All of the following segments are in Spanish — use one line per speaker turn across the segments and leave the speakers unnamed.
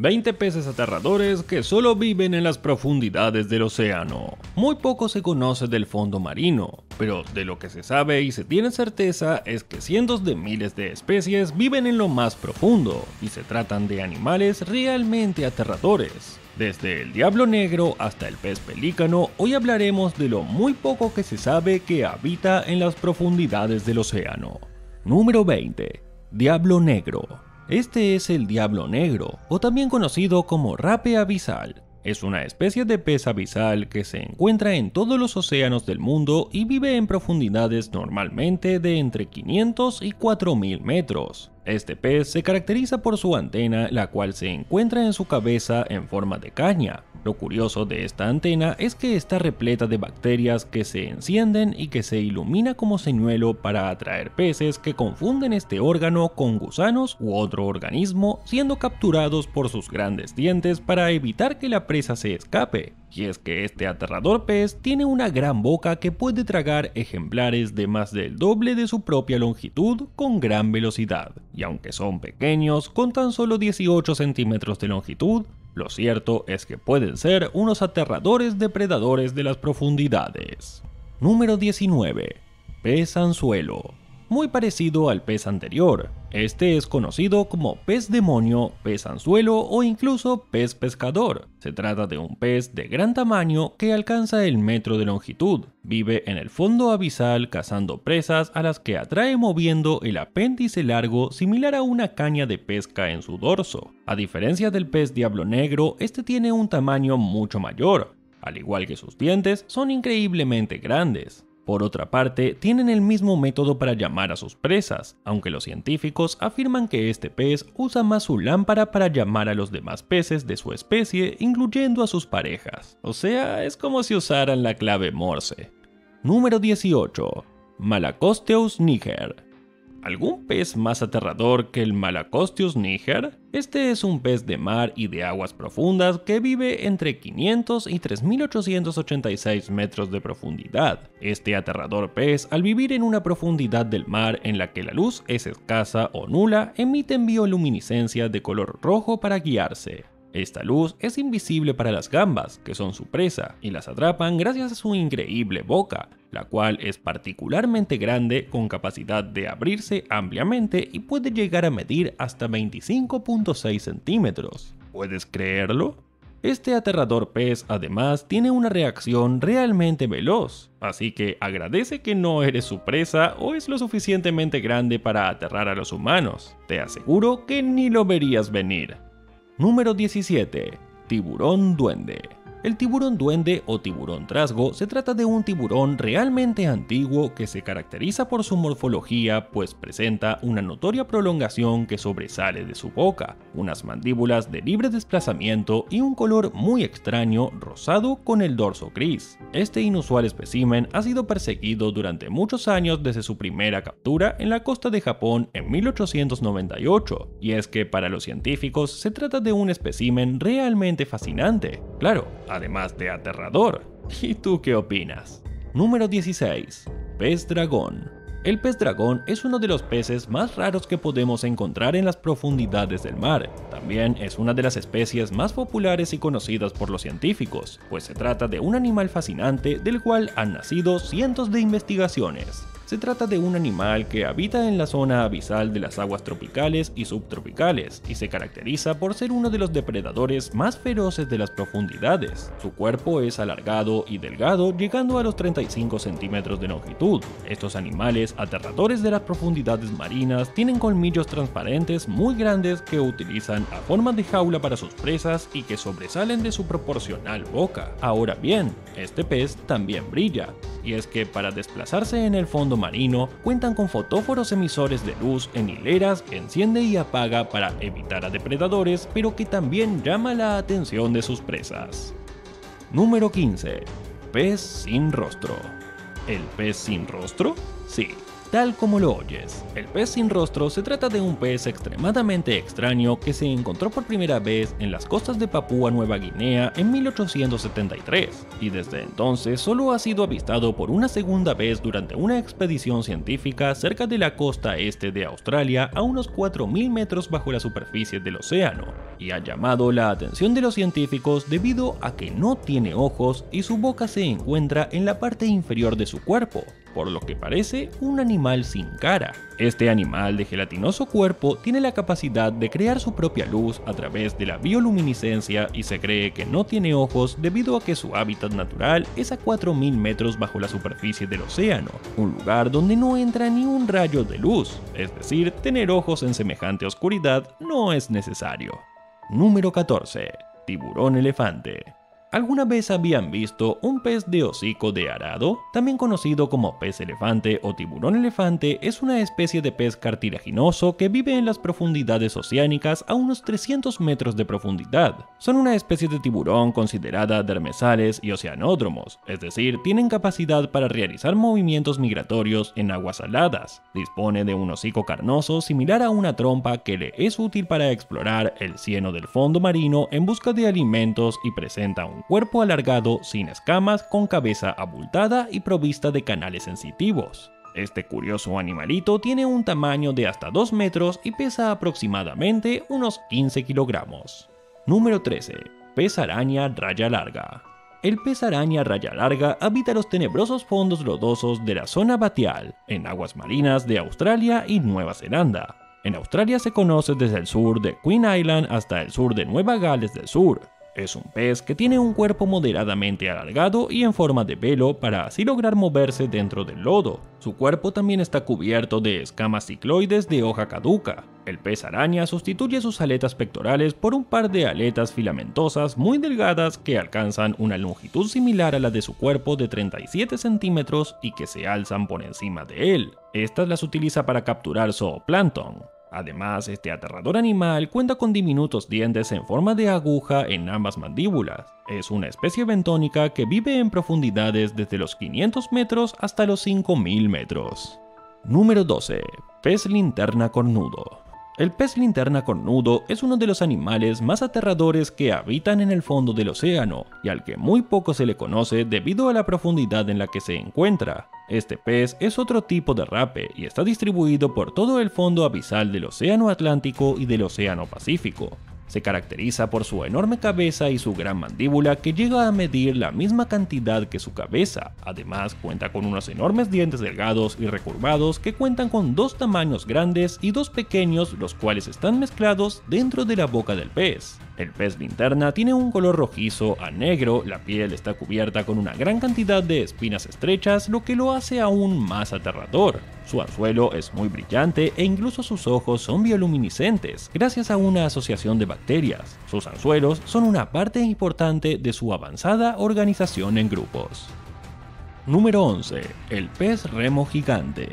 20 peces aterradores que solo viven en las profundidades del océano. Muy poco se conoce del fondo marino, pero de lo que se sabe y se tiene certeza es que cientos de miles de especies viven en lo más profundo, y se tratan de animales realmente aterradores. Desde el diablo negro hasta el pez pelícano, hoy hablaremos de lo muy poco que se sabe que habita en las profundidades del océano. Número 20. Diablo negro. Este es el diablo negro, o también conocido como rape abisal. Es una especie de pez abisal que se encuentra en todos los océanos del mundo y vive en profundidades normalmente de entre 500 y 4000 metros. Este pez se caracteriza por su antena, la cual se encuentra en su cabeza en forma de caña, lo curioso de esta antena es que está repleta de bacterias que se encienden y que se ilumina como señuelo para atraer peces que confunden este órgano con gusanos u otro organismo, siendo capturados por sus grandes dientes para evitar que la presa se escape. Y es que este aterrador pez tiene una gran boca que puede tragar ejemplares de más del doble de su propia longitud con gran velocidad. Y aunque son pequeños, con tan solo 18 centímetros de longitud, lo cierto es que pueden ser unos aterradores depredadores de las profundidades. Número 19. Pez anzuelo. Muy parecido al pez anterior, este es conocido como pez demonio, pez anzuelo o incluso pez pescador. Se trata de un pez de gran tamaño que alcanza el metro de longitud. Vive en el fondo abisal cazando presas a las que atrae moviendo el apéndice largo similar a una caña de pesca en su dorso. A diferencia del pez diablo negro, este tiene un tamaño mucho mayor. Al igual que sus dientes, son increíblemente grandes. Por otra parte, tienen el mismo método para llamar a sus presas, aunque los científicos afirman que este pez usa más su lámpara para llamar a los demás peces de su especie, incluyendo a sus parejas. O sea, es como si usaran la clave Morse. Número 18. Malacosteus niger ¿Algún pez más aterrador que el Malacosteus niger? Este es un pez de mar y de aguas profundas que vive entre 500 y 3886 metros de profundidad. Este aterrador pez, al vivir en una profundidad del mar en la que la luz es escasa o nula, emite bioluminiscencia de color rojo para guiarse. Esta luz es invisible para las gambas, que son su presa, y las atrapan gracias a su increíble boca, la cual es particularmente grande con capacidad de abrirse ampliamente y puede llegar a medir hasta 25.6 centímetros. ¿Puedes creerlo? Este aterrador pez además tiene una reacción realmente veloz, así que agradece que no eres su presa o es lo suficientemente grande para aterrar a los humanos. Te aseguro que ni lo verías venir. Número 17. Tiburón duende. El tiburón duende o tiburón trasgo se trata de un tiburón realmente antiguo que se caracteriza por su morfología pues presenta una notoria prolongación que sobresale de su boca, unas mandíbulas de libre desplazamiento y un color muy extraño rosado con el dorso gris. Este inusual espécimen ha sido perseguido durante muchos años desde su primera captura en la costa de Japón en 1898, y es que para los científicos se trata de un espécimen realmente fascinante. Claro, además de aterrador. ¿Y tú qué opinas? Número 16. Pez dragón. El pez dragón es uno de los peces más raros que podemos encontrar en las profundidades del mar. También es una de las especies más populares y conocidas por los científicos, pues se trata de un animal fascinante del cual han nacido cientos de investigaciones. Se trata de un animal que habita en la zona abisal de las aguas tropicales y subtropicales y se caracteriza por ser uno de los depredadores más feroces de las profundidades. Su cuerpo es alargado y delgado llegando a los 35 centímetros de longitud. Estos animales aterradores de las profundidades marinas tienen colmillos transparentes muy grandes que utilizan a forma de jaula para sus presas y que sobresalen de su proporcional boca. Ahora bien, este pez también brilla, y es que para desplazarse en el fondo marino cuentan con fotóforos emisores de luz en hileras que enciende y apaga para evitar a depredadores, pero que también llama la atención de sus presas. Número 15. Pez sin rostro. ¿El pez sin rostro? Sí, tal como lo oyes. El pez sin rostro se trata de un pez extremadamente extraño que se encontró por primera vez en las costas de Papúa Nueva Guinea en 1873, y desde entonces solo ha sido avistado por una segunda vez durante una expedición científica cerca de la costa este de Australia a unos 4.000 metros bajo la superficie del océano, y ha llamado la atención de los científicos debido a que no tiene ojos y su boca se encuentra en la parte inferior de su cuerpo, por lo que parece un animal sin cara. Este animal de gelatinoso cuerpo tiene la capacidad de crear su propia luz a través de la bioluminiscencia y se cree que no tiene ojos debido a que su hábitat natural es a 4.000 metros bajo la superficie del océano, un lugar donde no entra ni un rayo de luz, es decir, tener ojos en semejante oscuridad no es necesario. Número 14. Tiburón elefante. ¿Alguna vez habían visto un pez de hocico de arado? También conocido como pez elefante o tiburón elefante, es una especie de pez cartilaginoso que vive en las profundidades oceánicas a unos 300 metros de profundidad. Son una especie de tiburón considerada dermesales y oceanódromos, es decir, tienen capacidad para realizar movimientos migratorios en aguas saladas. Dispone de un hocico carnoso similar a una trompa que le es útil para explorar el cieno del fondo marino en busca de alimentos y presenta cuerpo alargado sin escamas con cabeza abultada y provista de canales sensitivos. Este curioso animalito tiene un tamaño de hasta 2 metros y pesa aproximadamente unos 15 kilogramos. Número 13. Pez araña raya larga. El pez araña raya larga habita los tenebrosos fondos lodosos de la zona batial, en aguas marinas de Australia y Nueva Zelanda. En Australia se conoce desde el sur de Queen Island hasta el sur de Nueva Gales del Sur, es un pez que tiene un cuerpo moderadamente alargado y en forma de velo para así lograr moverse dentro del lodo. Su cuerpo también está cubierto de escamas cicloides de hoja caduca. El pez araña sustituye sus aletas pectorales por un par de aletas filamentosas muy delgadas que alcanzan una longitud similar a la de su cuerpo de 37 centímetros y que se alzan por encima de él. Estas las utiliza para capturar zooplancton. Además, este aterrador animal cuenta con diminutos dientes en forma de aguja en ambas mandíbulas. Es una especie bentónica que vive en profundidades desde los 500 metros hasta los 5000 metros. Número 12. Pez linterna cornudo. El pez linterna cornudo es uno de los animales más aterradores que habitan en el fondo del océano y al que muy poco se le conoce debido a la profundidad en la que se encuentra. Este pez es otro tipo de rape y está distribuido por todo el fondo abisal del Océano Atlántico y del Océano Pacífico. Se caracteriza por su enorme cabeza y su gran mandíbula que llega a medir la misma cantidad que su cabeza. Además cuenta con unos enormes dientes delgados y recurvados que cuentan con dos tamaños grandes y dos pequeños los cuales están mezclados dentro de la boca del pez. El pez linterna tiene un color rojizo a negro, la piel está cubierta con una gran cantidad de espinas estrechas, lo que lo hace aún más aterrador. Su anzuelo es muy brillante e incluso sus ojos son bioluminiscentes, gracias a una asociación de bacterias. Sus anzuelos son una parte importante de su avanzada organización en grupos. Número 11. El pez remo gigante.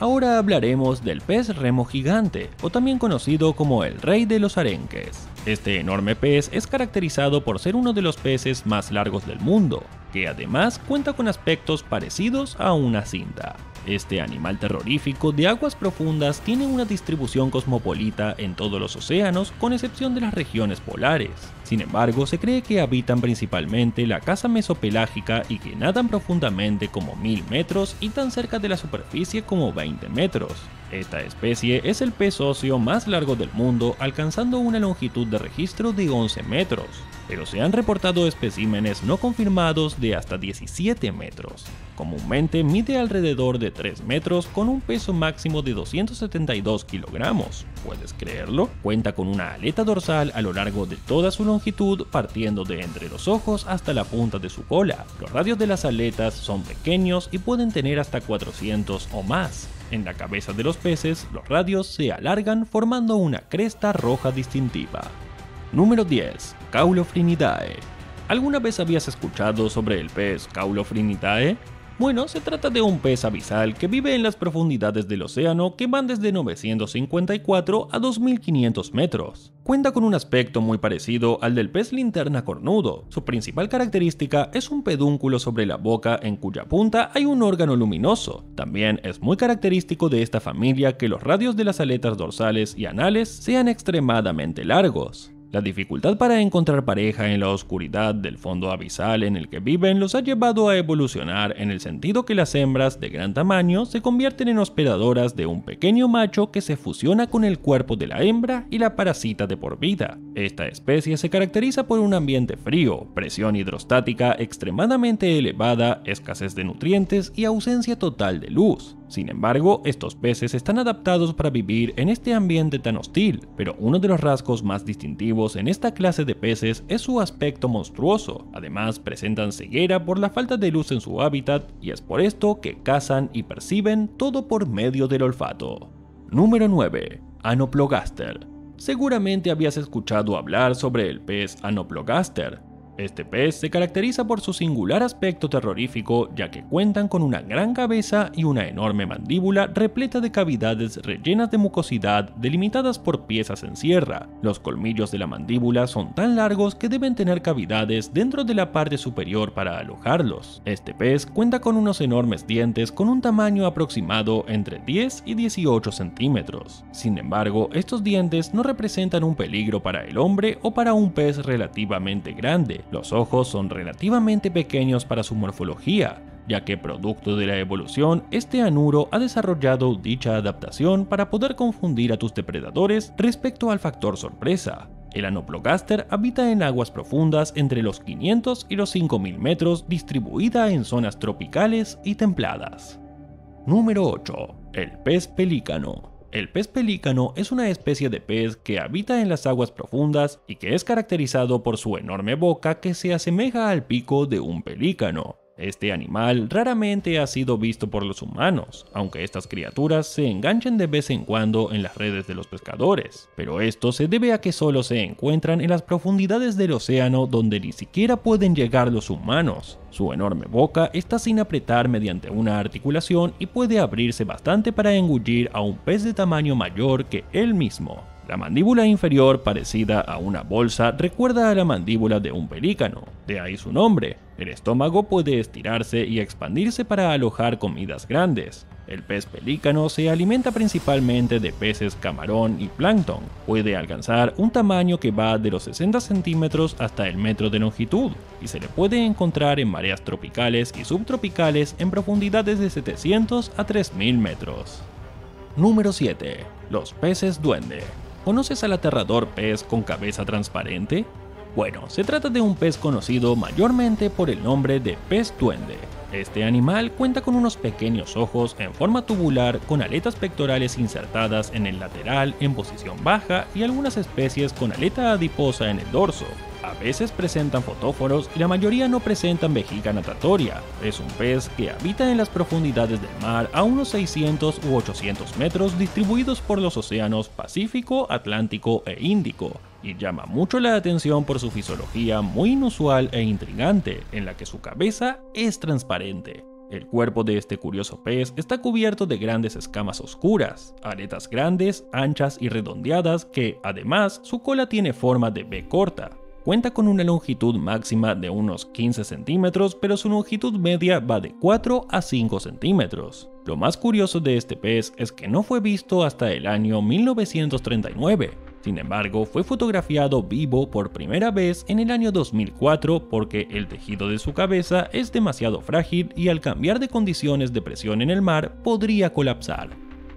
Ahora hablaremos del pez remo gigante, o también conocido como el rey de los arenques. Este enorme pez es caracterizado por ser uno de los peces más largos del mundo, que además cuenta con aspectos parecidos a una cinta. Este animal terrorífico de aguas profundas tiene una distribución cosmopolita en todos los océanos con excepción de las regiones polares. Sin embargo, se cree que habitan principalmente la casa mesopelágica y que nadan profundamente como 1000 metros y tan cerca de la superficie como 20 metros. Esta especie es el pez óseo más largo del mundo, alcanzando una longitud de registro de 11 metros, pero se han reportado especímenes no confirmados de hasta 17 metros. Comúnmente mide alrededor de 3 metros con un peso máximo de 272 kilogramos. ¿Puedes creerlo? Cuenta con una aleta dorsal a lo largo de toda su longitud, partiendo de entre los ojos hasta la punta de su cola. Los radios de las aletas son pequeños y pueden tener hasta 400 o más. En la cabeza de los peces, los radios se alargan formando una cresta roja distintiva. Número 10. Caulofrinidae. ¿Alguna vez habías escuchado sobre el pez Caulofrinidae? Bueno, se trata de un pez abisal que vive en las profundidades del océano que van desde 954 a 2500 metros. Cuenta con un aspecto muy parecido al del pez linterna cornudo. Su principal característica es un pedúnculo sobre la boca en cuya punta hay un órgano luminoso. También es muy característico de esta familia que los radios de las aletas dorsales y anales sean extremadamente largos. La dificultad para encontrar pareja en la oscuridad del fondo abisal en el que viven los ha llevado a evolucionar en el sentido que las hembras de gran tamaño se convierten en hospedadoras de un pequeño macho que se fusiona con el cuerpo de la hembra y la parasita de por vida. Esta especie se caracteriza por un ambiente frío, presión hidrostática extremadamente elevada, escasez de nutrientes y ausencia total de luz. Sin embargo, estos peces están adaptados para vivir en este ambiente tan hostil, pero uno de los rasgos más distintivos en esta clase de peces es su aspecto monstruoso. Además, presentan ceguera por la falta de luz en su hábitat y es por esto que cazan y perciben todo por medio del olfato. Número 9. Anoplogaster. Seguramente habías escuchado hablar sobre el pez Anoplogaster, este pez se caracteriza por su singular aspecto terrorífico ya que cuentan con una gran cabeza y una enorme mandíbula repleta de cavidades rellenas de mucosidad delimitadas por piezas en sierra. Los colmillos de la mandíbula son tan largos que deben tener cavidades dentro de la parte superior para alojarlos. Este pez cuenta con unos enormes dientes con un tamaño aproximado entre 10 y 18 centímetros. Sin embargo, estos dientes no representan un peligro para el hombre o para un pez relativamente grande, los ojos son relativamente pequeños para su morfología, ya que producto de la evolución, este anuro ha desarrollado dicha adaptación para poder confundir a tus depredadores respecto al factor sorpresa. El Anoplogaster habita en aguas profundas entre los 500 y los 5000 metros, distribuida en zonas tropicales y templadas. Número 8. El pez pelícano. El pez pelícano es una especie de pez que habita en las aguas profundas y que es caracterizado por su enorme boca que se asemeja al pico de un pelícano. Este animal raramente ha sido visto por los humanos, aunque estas criaturas se enganchen de vez en cuando en las redes de los pescadores, pero esto se debe a que solo se encuentran en las profundidades del océano donde ni siquiera pueden llegar los humanos. Su enorme boca está sin apretar mediante una articulación y puede abrirse bastante para engullir a un pez de tamaño mayor que él mismo. La mandíbula inferior, parecida a una bolsa, recuerda a la mandíbula de un pelícano, de ahí su nombre. El estómago puede estirarse y expandirse para alojar comidas grandes. El pez pelícano se alimenta principalmente de peces camarón y plancton. Puede alcanzar un tamaño que va de los 60 centímetros hasta el metro de longitud y se le puede encontrar en mareas tropicales y subtropicales en profundidades de 700 a 3000 metros. Número 7. Los peces duende. ¿Conoces al aterrador pez con cabeza transparente? Bueno, se trata de un pez conocido mayormente por el nombre de pez duende. Este animal cuenta con unos pequeños ojos en forma tubular con aletas pectorales insertadas en el lateral en posición baja y algunas especies con aleta adiposa en el dorso. A veces presentan fotóforos y la mayoría no presentan vejiga natatoria. Es un pez que habita en las profundidades del mar a unos 600 u 800 metros distribuidos por los océanos Pacífico, Atlántico e Índico, y llama mucho la atención por su fisiología muy inusual e intrigante, en la que su cabeza es transparente. El cuerpo de este curioso pez está cubierto de grandes escamas oscuras, aletas grandes, anchas y redondeadas que, además, su cola tiene forma de B corta, Cuenta con una longitud máxima de unos 15 centímetros, pero su longitud media va de 4 a 5 centímetros. Lo más curioso de este pez es que no fue visto hasta el año 1939. Sin embargo, fue fotografiado vivo por primera vez en el año 2004 porque el tejido de su cabeza es demasiado frágil y al cambiar de condiciones de presión en el mar podría colapsar.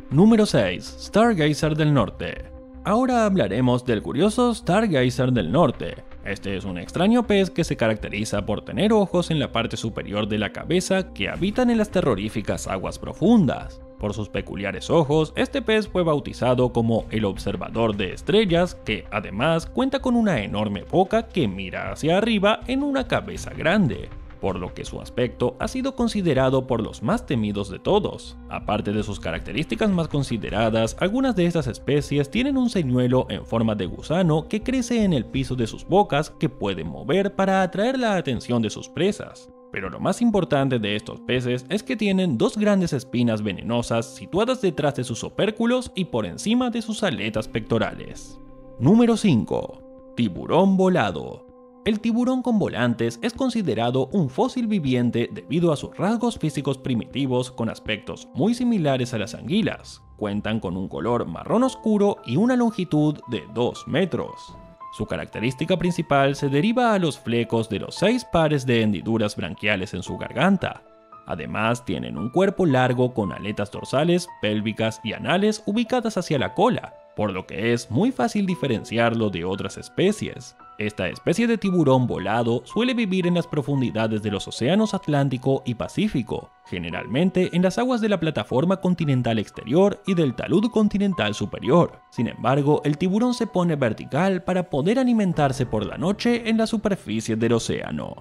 Número 6. Stargazer del Norte. Ahora hablaremos del curioso Stargazer del Norte. Este es un extraño pez que se caracteriza por tener ojos en la parte superior de la cabeza que habitan en las terroríficas aguas profundas. Por sus peculiares ojos, este pez fue bautizado como el observador de estrellas, que además cuenta con una enorme boca que mira hacia arriba en una cabeza grande por lo que su aspecto ha sido considerado por los más temidos de todos. Aparte de sus características más consideradas, algunas de estas especies tienen un señuelo en forma de gusano que crece en el piso de sus bocas que pueden mover para atraer la atención de sus presas. Pero lo más importante de estos peces es que tienen dos grandes espinas venenosas situadas detrás de sus opérculos y por encima de sus aletas pectorales. Número 5. Tiburón volado. El tiburón con volantes es considerado un fósil viviente debido a sus rasgos físicos primitivos con aspectos muy similares a las anguilas. Cuentan con un color marrón oscuro y una longitud de 2 metros. Su característica principal se deriva a los flecos de los seis pares de hendiduras branquiales en su garganta. Además, tienen un cuerpo largo con aletas dorsales, pélvicas y anales ubicadas hacia la cola, por lo que es muy fácil diferenciarlo de otras especies. Esta especie de tiburón volado suele vivir en las profundidades de los océanos Atlántico y Pacífico, generalmente en las aguas de la plataforma continental exterior y del talud continental superior. Sin embargo, el tiburón se pone vertical para poder alimentarse por la noche en la superficie del océano.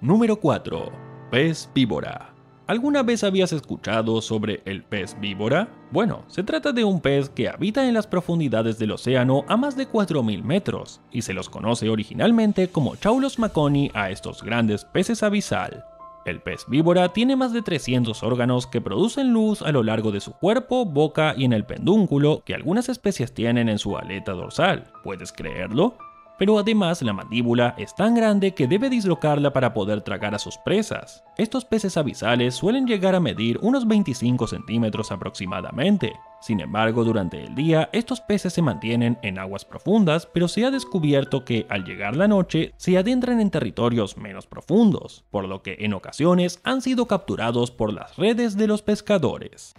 Número 4. Pez víbora. ¿Alguna vez habías escuchado sobre el pez víbora? Bueno, se trata de un pez que habita en las profundidades del océano a más de 4.000 metros, y se los conoce originalmente como Chaulos maconi a estos grandes peces abisal. El pez víbora tiene más de 300 órganos que producen luz a lo largo de su cuerpo, boca y en el pedúnculo que algunas especies tienen en su aleta dorsal. ¿Puedes creerlo? Pero además la mandíbula es tan grande que debe dislocarla para poder tragar a sus presas. Estos peces abisales suelen llegar a medir unos 25 centímetros aproximadamente. Sin embargo, durante el día, estos peces se mantienen en aguas profundas, pero se ha descubierto que al llegar la noche se adentran en territorios menos profundos, por lo que en ocasiones han sido capturados por las redes de los pescadores.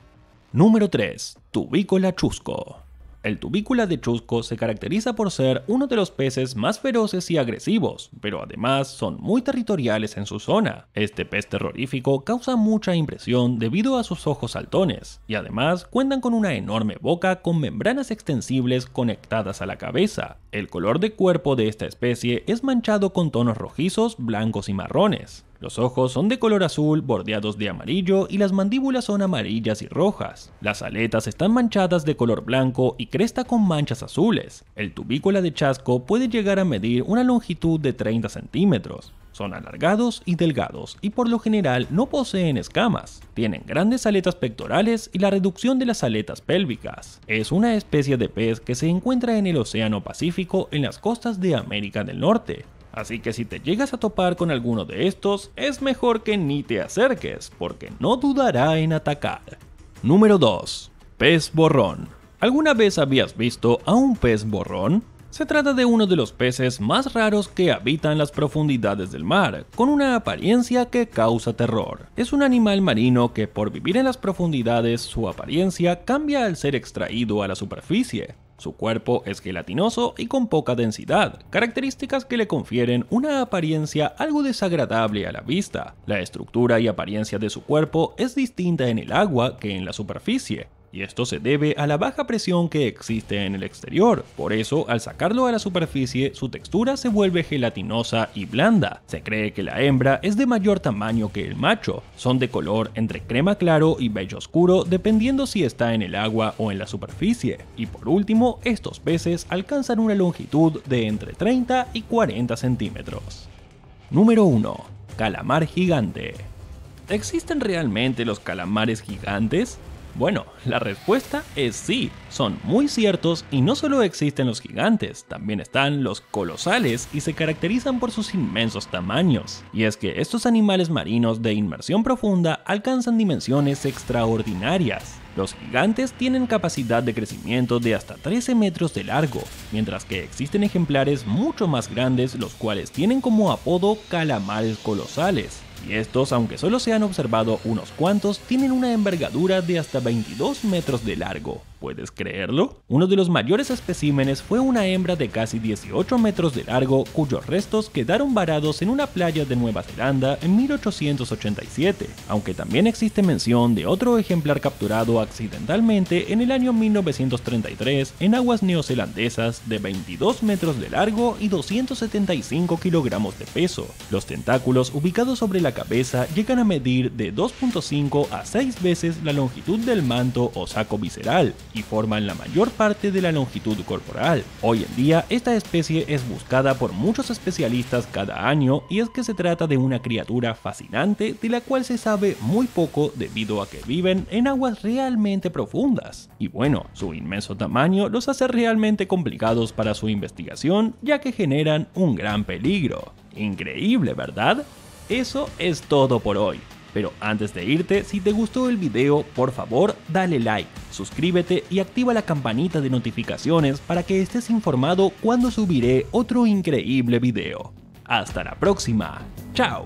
Número 3. Tubícola chusco. El tubícula de chusco se caracteriza por ser uno de los peces más feroces y agresivos, pero además son muy territoriales en su zona. Este pez terrorífico causa mucha impresión debido a sus ojos saltones, y además cuentan con una enorme boca con membranas extensibles conectadas a la cabeza. El color de cuerpo de esta especie es manchado con tonos rojizos, blancos y marrones. Los ojos son de color azul bordeados de amarillo y las mandíbulas son amarillas y rojas. Las aletas están manchadas de color blanco y cresta con manchas azules. El tubícola de chasco puede llegar a medir una longitud de 30 centímetros. Son alargados y delgados y por lo general no poseen escamas. Tienen grandes aletas pectorales y la reducción de las aletas pélvicas. Es una especie de pez que se encuentra en el Océano Pacífico en las costas de América del Norte. Así que si te llegas a topar con alguno de estos, es mejor que ni te acerques, porque no dudará en atacar. Número 2. Pez borrón. ¿Alguna vez habías visto a un pez borrón? Se trata de uno de los peces más raros que habitan las profundidades del mar, con una apariencia que causa terror. Es un animal marino que por vivir en las profundidades su apariencia cambia al ser extraído a la superficie. Su cuerpo es gelatinoso y con poca densidad, características que le confieren una apariencia algo desagradable a la vista. La estructura y apariencia de su cuerpo es distinta en el agua que en la superficie, y esto se debe a la baja presión que existe en el exterior. Por eso, al sacarlo a la superficie, su textura se vuelve gelatinosa y blanda. Se cree que la hembra es de mayor tamaño que el macho. Son de color entre crema claro y beige oscuro dependiendo si está en el agua o en la superficie. Y por último, estos peces alcanzan una longitud de entre 30 y 40 centímetros. Número 1. Calamar gigante. ¿Existen realmente los calamares gigantes? Bueno, la respuesta es sí, son muy ciertos y no solo existen los gigantes, también están los colosales y se caracterizan por sus inmensos tamaños. Y es que estos animales marinos de inmersión profunda alcanzan dimensiones extraordinarias. Los gigantes tienen capacidad de crecimiento de hasta 13 metros de largo, mientras que existen ejemplares mucho más grandes los cuales tienen como apodo calamares colosales y estos, aunque solo se han observado unos cuantos, tienen una envergadura de hasta 22 metros de largo. ¿Puedes creerlo? Uno de los mayores especímenes fue una hembra de casi 18 metros de largo cuyos restos quedaron varados en una playa de Nueva Zelanda en 1887, aunque también existe mención de otro ejemplar capturado accidentalmente en el año 1933 en aguas neozelandesas de 22 metros de largo y 275 kilogramos de peso. Los tentáculos ubicados sobre la la cabeza llegan a medir de 2.5 a 6 veces la longitud del manto o saco visceral y forman la mayor parte de la longitud corporal. Hoy en día esta especie es buscada por muchos especialistas cada año y es que se trata de una criatura fascinante de la cual se sabe muy poco debido a que viven en aguas realmente profundas. Y bueno, su inmenso tamaño los hace realmente complicados para su investigación ya que generan un gran peligro. Increíble, ¿verdad? Eso es todo por hoy. Pero antes de irte, si te gustó el video, por favor dale like, suscríbete y activa la campanita de notificaciones para que estés informado cuando subiré otro increíble video. Hasta la próxima. Chao.